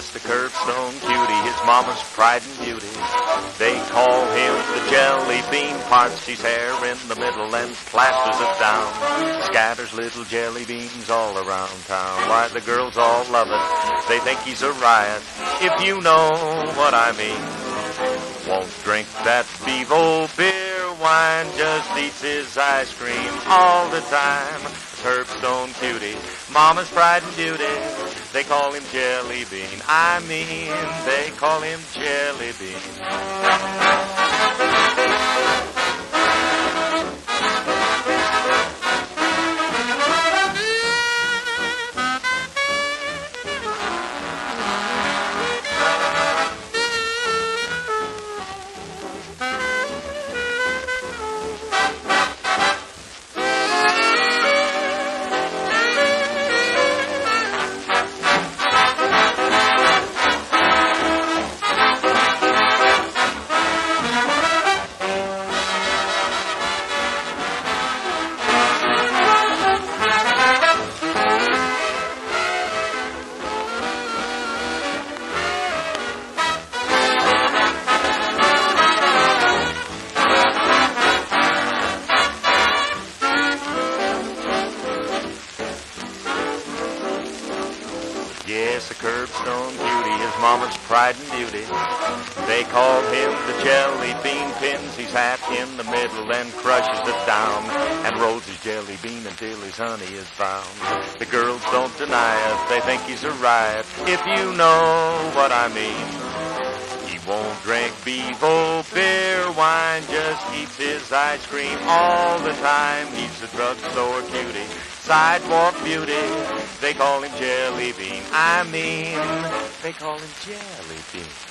curbstone cutie, his mama's pride and beauty. They call him the jelly bean, parts his hair in the middle and plasters it down. Scatters little jelly beans all around town. Why, the girls all love it. They think he's a riot, if you know what I mean. Won't drink that Bevo beer wine, just eats his ice cream all the time. Curbstone cutie, mama's pride and beauty. They call him Jelly Bean. I mean, they call him Jelly Bean. Yes, a curbstone beauty, his mama's pride and beauty. They call him the jelly bean, pins his hat in the middle and crushes it down and rolls his jelly bean until his honey is found. The girls don't deny it, they think he's a riot, if you know what I mean. He won't drink Bevo beer, wine, just eats his ice cream all the time. He's a drugstore cutie, sidewalk beauty. They call him Jelly Bean. I mean, they call him Jelly Bean.